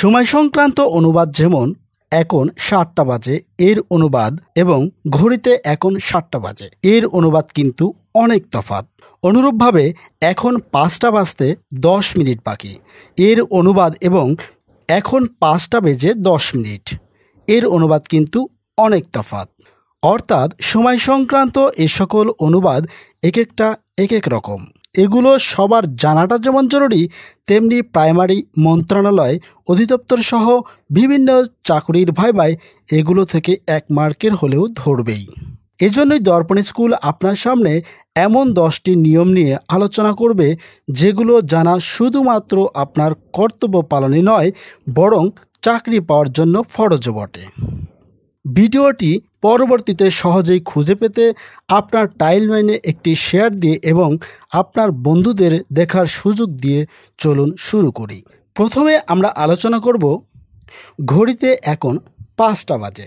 সময় সংক্রান্ত অনুবাদ যেমন এখন সাতটা বাজে, এর অনুবাদ এবং ঘড়িতে এখন সাতটা বাজে। এর অনুবাদ কিন্তু অনেক তফাৎ। অনুরূপভাবে এখন পাঁচটা বাজতে দশ মিনিট বাকি। এর অনুবাদ এবং এখন পাঁচটা বেজে দশ মিনিট। এর অনুবাদ কিন্তু অনেক তফাৎ। অর্থাৎ সময় সংক্রান্ত এ সকল অনুবাদ এক একটা এক এক রকম। এগুলো সবার জানাটা যেমন জরুরি, তেমনি প্রাইমারি মন্ত্রণালয় অধিদপ্তর সহ বিভিন্ন চাকরির ভাইবাই এগুলো থেকে এক মার্কের হলেও ধরবেই। এজন্যই দর্পণ স্কুল আপনার সামনে এমন দশটি নিয়ম নিয়ে আলোচনা করবে, যেগুলো জানা শুধুমাত্র আপনার কর্তব্য পালনই নয়, বরং চাকরি পাওয়ার জন্য ফরজও বটে। ভিডিওটি পরবর্তীতে সহজেই খুঁজে পেতে আপনার টাইললাইনে একটি শেয়ার দিয়ে এবং আপনার বন্ধুদের দেখার সুযোগ দিয়ে চলুন শুরু করি। প্রথমে আমরা আলোচনা করব ঘড়িতে এখন পাঁচটা বাজে।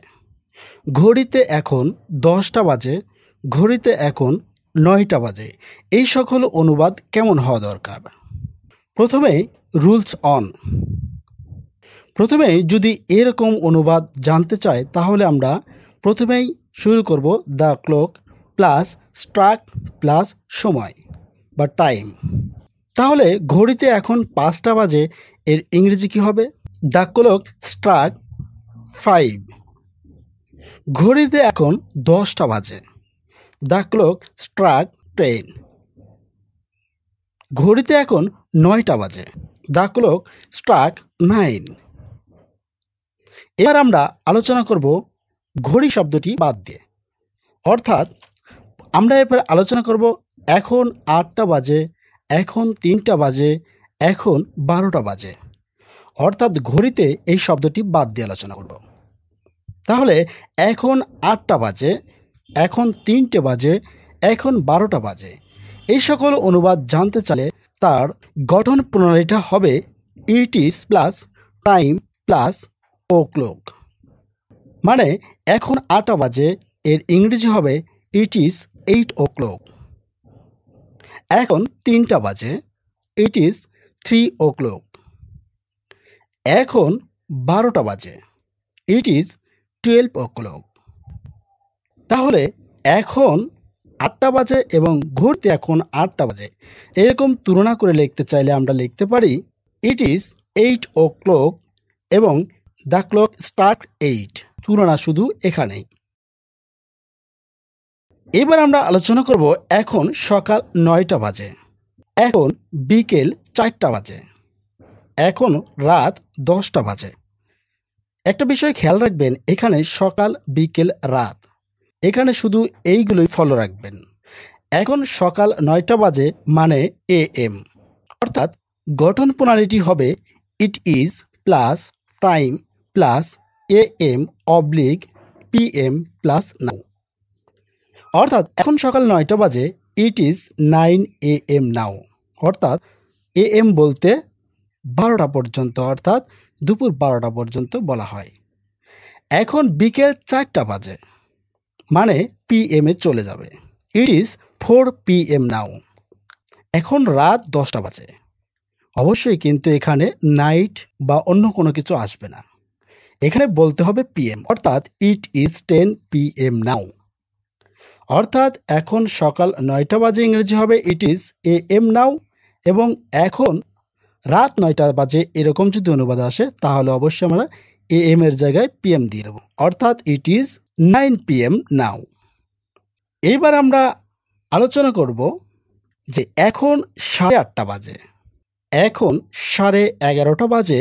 ঘড়িতে এখন দশটা বাজে, ঘড়িতে এখন নয়টা বাজে। এই সকল অনুবাদ কেমন হওয়া দরকার? প্রথমে রুলস অন। প্রথমে যদি এরকম অনুবাদ জানতে চাই তাহলে আমরা প্রথমেই শুরু করব the clock plus struck plus সময় বা টাইম। তাহলে ঘড়িতে এখন পাঁচটা বাজে, এর ইংরেজি কী হবে? The clock struck five. ঘড়িতে এখন দশটা বাজে, দ্য ক্লক স্ট্রাক টেন। ঘড়িতে এখন নয়টা বাজে, দ্য ক্লক স্ট্রাক নাইন। এবার আমরা আলোচনা করব ঘড়ি শব্দটি বাদ দিয়ে। অর্থাৎ আমরা এবার আলোচনা করব এখন আটটা বাজে, এখন তিনটা বাজে, এখন বারোটা বাজে। অর্থাৎ ঘড়িতে এই শব্দটি বাদ দিয়ে আলোচনা করব। তাহলে এখন আটটা বাজে, এখন তিনটে বাজে, এখন বারোটা বাজে। এই সকল অনুবাদ জানতে চাইলে তার গঠন প্রণালীটা হবে it is plus time plus o'clock মানে এখন আটটা বাজে, এর ইংরেজি হবে it is eight o'clock এখন তিনটা বাজে it is three o'clock এখন বারোটা বাজে it is twelve o'clock তাহলে এখন আটটা বাজে এবং ঘুরতে এখন আটটা বাজে, এরকম তুলনা করে লিখতে চাইলে আমরা লিখতে পারি it is eight o'clock এবং দ্য ক্লক স্টার্ট এইট তুলনা শুধু এখানেই। এবার আমরা আলোচনা করব এখন সকাল নয়টা বাজে। এখন বিকেল চারটা বাজে। এখন রাত দশটা বাজে। একটা বিষয় খেয়াল রাখবেন, এখানে সকাল, বিকেল, রাত। এখানে শুধু এইগুলোই ফলো রাখবেন। এখন সকাল নয়টা বাজে মানে এ এম অর্থাৎ গঠন প্রণালীটি হবে it is plus time plus A M oblique P M plus now অর্থাৎ এখন সকাল নয়টা বাজে it is nine A M now অর্থাৎ এ এম বলতে বারোটা পর্যন্ত, অর্থাৎ দুপুর বারোটা পর্যন্ত বলা হয়। এখন বিকেল চারটা বাজে মানে পি এমে চলে যাবে। It is four P M now এখন রাত দশটা বাজে। অবশ্যই কিন্তু এখানে নাইট বা অন্য কোনো কিছু আসবে না। এখানে বলতে হবে পিএম অর্থাৎ it is ten P M now অর্থাৎ এখন সকাল নয়টা বাজে ইংরেজি হবে ইট ইজ এ এম নাও এবং এখন রাত নয়টা বাজে এরকম যদি অনুবাদ আসে, তাহলে অবশ্যই আমরা এ এম এর জায়গায় পিএম দিয়ে দেবো। অর্থাৎ it is nine PM now এইবার আমরা আলোচনা করব যে এখন সাড়ে আটটা বাজে। এখন সাড়ে এগারোটা বাজে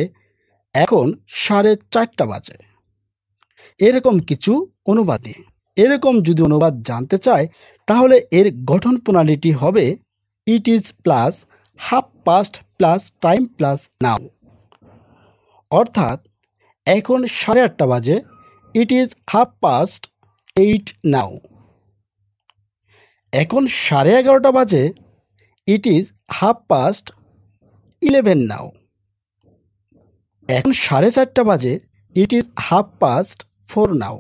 এখন সাড়ে চারটা বাজে। এরকম কিছু অনুবাদে। এরকম যদি অনুবাদ জানতে চায়, তাহলে এর গঠন প্রণালীটি হবে it is plus half past plus time plus now অর্থাৎ এখন সাড়ে আটটা বাজে it is half past eight now এখন সাড়ে এগারোটা বাজে it is half past eleven now এখন সাড়ে চারটা বাজে it is half past four now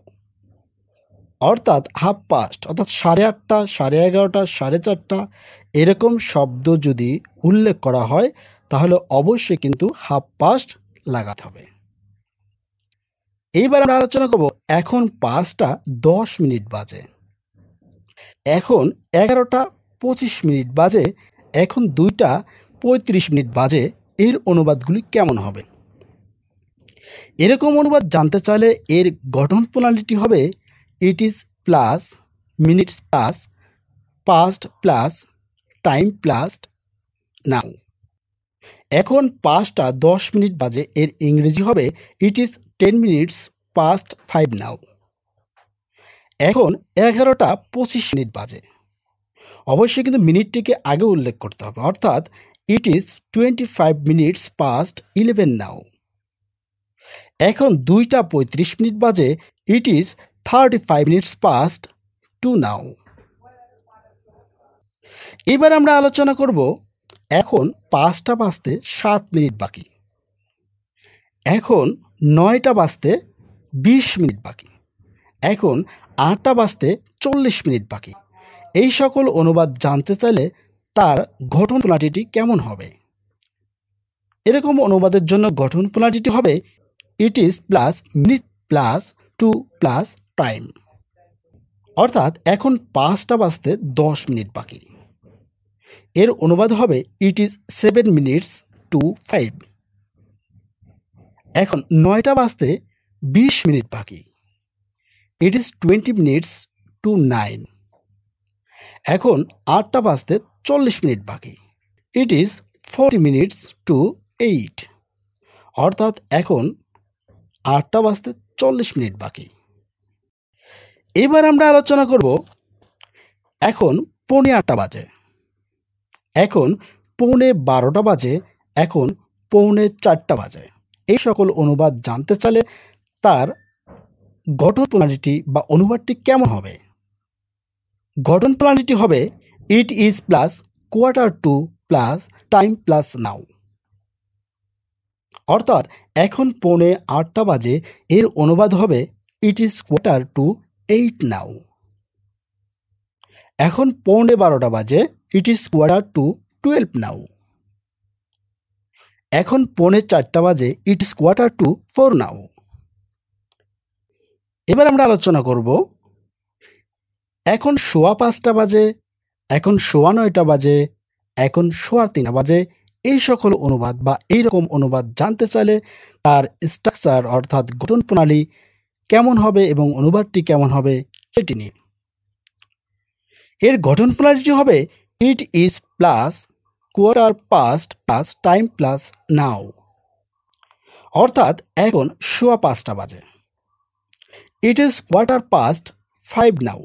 অর্থাৎ হাফ পাস্ট অর্থাৎ সাড়ে আটটা, সাড়ে এগারোটা, সাড়ে চারটা, এরকম শব্দ যদি উল্লেখ করা হয়, তাহলে অবশ্যই কিন্তু হাফ পাস্ট লাগাতে হবে। এইবার আমরা আলোচনা করব, এখন পাঁচটা দশ মিনিট বাজে। এখন এগারোটা পঁচিশ মিনিট বাজে, এখন দুইটা পঁয়ত্রিশ মিনিট বাজে, এর অনুবাদগুলি কেমন হবে? এরকম অনুবাদ জানতে চাইলে এর গঠন প্রণালীটি হবে it is plus, minutes plus, past plus, time plus, now. এখন পাঁচটা দশ মিনিট বাজে, এর ইংরেজি হবে it is ten minutes past five now. এখন এগারোটা পঁচিশ মিনিট বাজে। অবশ্যই কিন্তু মিনিটটিকে আগে উল্লেখ করতে হবে, অর্থাৎ it is twenty five minutes past eleven now. এখন দুইটা পঁয়ত্রিশ মিনিট বাজে it is thirty five minutes past two now এবার আমরা আলোচনা করব, এখন পাঁচটা বাজতে সাত মিনিট বাকি। এখন নয়টা বাজতে বিশ মিনিট বাকি। এখন আটটা বাজতে চল্লিশ মিনিট বাকি। এই সকল অনুবাদ জানতে চাইলে তার গঠন প্রণালীটি কেমন হবে? এরকম অনুবাদের জন্য গঠন প্রণালীটি হবে it is plus minute plus to plus time অর্থাৎ এখন পাঁচটা বাজতে দশ মিনিট বাকি। এর অনুবাদ হবে it is seven minutes to five এখন নয়টা বাজতে বিশ মিনিট বাকি। It is twenty minutes to nine এখন আটটা বাজতে চল্লিশ মিনিট বাকি। It is forty minutes to eight অর্থাৎ এখন আটটা বাজতে চল্লিশ মিনিট বাকি। এবার আমরা আলোচনা করব, এখন পৌনে আটটা বাজে। এখন পৌনে বারোটা বাজে, এখন পৌনে চারটা বাজে। এই সকল অনুবাদ জানতে চাইলে তার গঠন প্রণালীটি বা অনুবাদটি কেমন হবে? গঠন প্রণালীটি হবে it is plus quarter to plus time plus now অর্থাৎ এখন পৌনে আটটা বাজে, এর অনুবাদ হবে it is quarter to eight now এখন পৌনে বারোটা বাজে it is quarter to twelve now এখন পৌনে চারটা বাজে it is quarter to four now এবার আমরা আলোচনা করব, এখন সোয়া পাঁচটা বাজে, এখন সোয়া নয়টা বাজে, এখন সোয়া তিনটা বাজে এই সকল অনুবাদ বা এই রকম অনুবাদ জানতে চাইলে তার স্ট্রাকচার অর্থাৎ গঠন প্রণালী কেমন হবে এবং অনুবাদটি কেমন হবে সেটি নিয়ে। এর গঠন প্রণালীটি হবে it is plus quarter past plus time plus now অর্থাৎ এখন শোয়া পাঁচটা বাজে। It is quarter past five now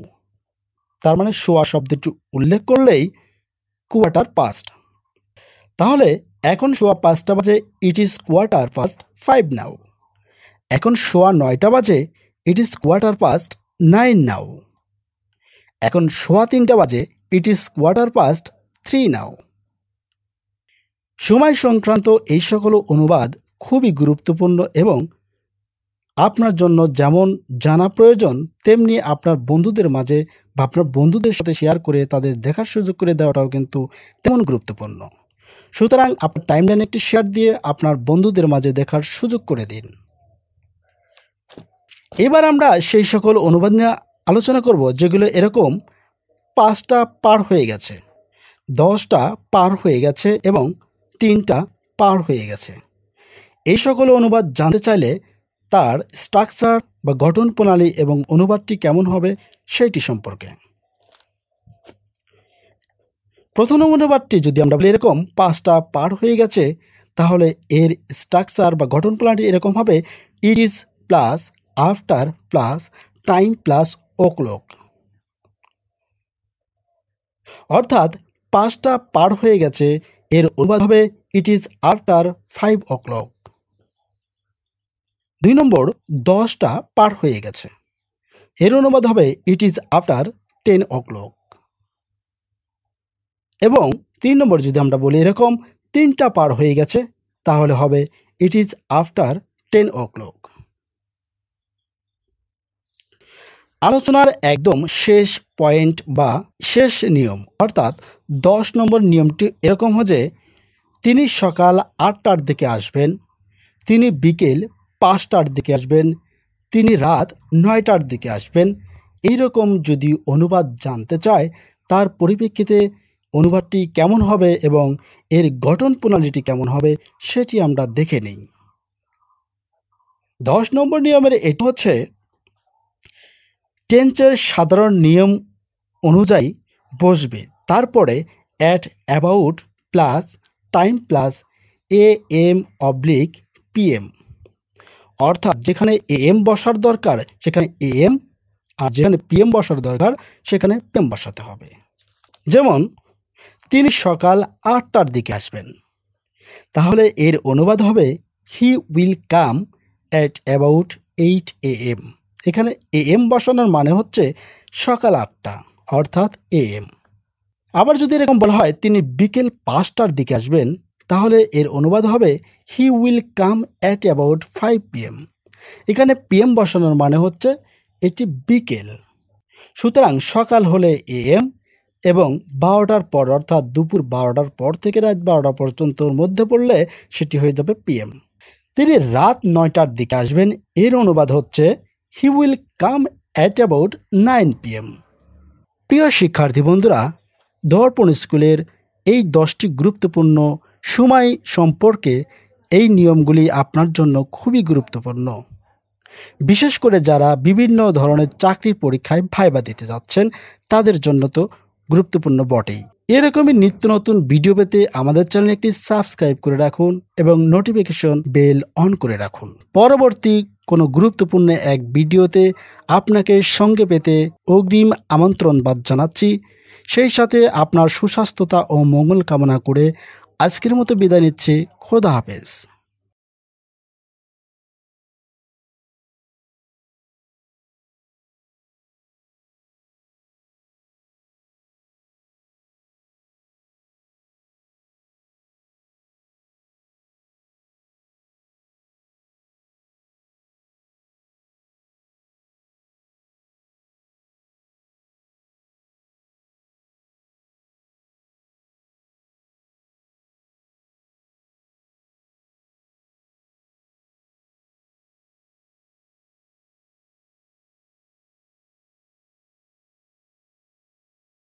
তার মানে সোয়া শব্দটি উল্লেখ করলেই কোয়ার্টার পাস্ট তাহলে এখন সোয়া পাঁচটা বাজে it is quarter past five now এখন সোয়া নয়টা বাজে it is quarter past nine now এখন সোয়া তিনটা বাজে it is quarter past three now সময় সংক্রান্ত এই সকল অনুবাদ খুবই গুরুত্বপূর্ণ এবং আপনার জন্য যেমন জানা প্রয়োজন, তেমনি আপনার বন্ধুদের মাঝে বা আপনার বন্ধুদের সাথে শেয়ার করে তাদের দেখার সুযোগ করে দেওয়াটাও কিন্তু তেমন গুরুত্বপূর্ণ। সুতরাং আপনার টাইমলাইন একটি শেয়ার দিয়ে আপনার বন্ধুদের মাঝে দেখার সুযোগ করে দিন। এবার আমরা সেই সকল অনুবাদ নিয়ে আলোচনা করব, যেগুলো এরকম, পাঁচটা পার হয়ে গেছে, দশটা পার হয়ে গেছে এবং তিনটা পার হয়ে গেছে। এই সকল অনুবাদ জানতে চাইলে তার স্ট্রাকচার বা গঠন প্রণালী এবং অনুবাদটি কেমন হবে সেইটি সম্পর্কে। প্রথম অনুবাদটি যদি আমরা এরকম পাঁচটা পার হয়ে গেছে, তাহলে এর স্ট্রাকচার বা গঠন প্লানটি এরকম হবে it is plus after plus time plus o'clock অর্থাৎ পাঁচটা পার হয়ে গেছে, এর অনুবাদ হবে it is after five o'clock দুই নম্বর, দশটা পার হয়ে গেছে, এর অনুবাদ হবে it is after ten o'clock এবং তিন নম্বর যদি আমরা বলি এরকম তিনটা পার হয়ে গেছে, তাহলে হবে it is after ten o'clock আলোচনার একদম শেষ পয়েন্ট বা শেষ নিয়ম, অর্থাৎ দশ নম্বর নিয়মটি এরকম যে, তিনি সকাল আটটার দিকে আসবেন, তিনি বিকেল পাঁচটার দিকে আসবেন, তিনি রাত নয়টার দিকে আসবেন। এইরকম যদি অনুবাদ জানতে চায়, তার পরিপ্রেক্ষিতে অনুবাদটি কেমন হবে এবং এর গঠন প্রণালীটি কেমন হবে সেটি আমরা দেখে নিই। দশ নম্বর নিয়মের এটি হচ্ছে, টেন্সের সাধারণ নিয়ম অনুযায়ী বসবে। তারপরে at about plus time plus A M oblique PM অর্থাৎ যেখানে এ এম বসার দরকার, সেখানে এ এম আর যেখানে পিএম বসার দরকার, সেখানে পিএম বসাতে হবে। যেমন তিনি সকাল আটটার দিকে আসবেন। তাহলে এর অনুবাদ হবে he will come at about eight A M. এখানে এ এম বসানোর মানে হচ্ছে সকাল আটটা, অর্থাৎ এ এম। আবার যদি এরকম বলা হয় তিনি বিকেল পাঁচটার দিকে আসবেন, তাহলে এর অনুবাদ হবে he will come at about five PM এখানে পিএম বসানোর মানে হচ্ছে এটি বিকেল। সুতরাং সকাল হলে এ এম এবং বারোটার পর, অর্থাৎ দুপুর বারোটার পর থেকে রাত বারোটা পর্যন্তর মধ্যে পড়লে সেটি হয়ে যাবে পিএম তিনি রাত নয়টার দিকে আসবেন। এর অনুবাদ হচ্ছে he will come at about nine PM প্রিয় শিক্ষার্থী বন্ধুরা, দর্পণ স্কুলের এই দশটি গুরুত্বপূর্ণ সময় সম্পর্কে এই নিয়মগুলি আপনার জন্য খুবই গুরুত্বপূর্ণ। বিশেষ করে যারা বিভিন্ন ধরনের চাকরির পরীক্ষায় ভাইবা দিতে যাচ্ছেন, তাদের জন্য তো গুরুত্বপূর্ণ বটেই। এরকমই নিত্য নতুন ভিডিও পেতে আমাদের চ্যানেল একটি সাবস্ক্রাইব করে রাখুন এবং নোটিফিকেশন বেল অন করে রাখুন। পরবর্তী কোনো গুরুত্বপূর্ণ এক ভিডিওতে আপনাকে সঙ্গে পেতে অগ্রিম আমন্ত্রণবাদ জানাচ্ছি। সেই সাথে আপনার সুস্বাস্থ্যতা ও মঙ্গল কামনা করে আজকের মতো বিদায় নিচ্ছে। খোদা হাফেজ।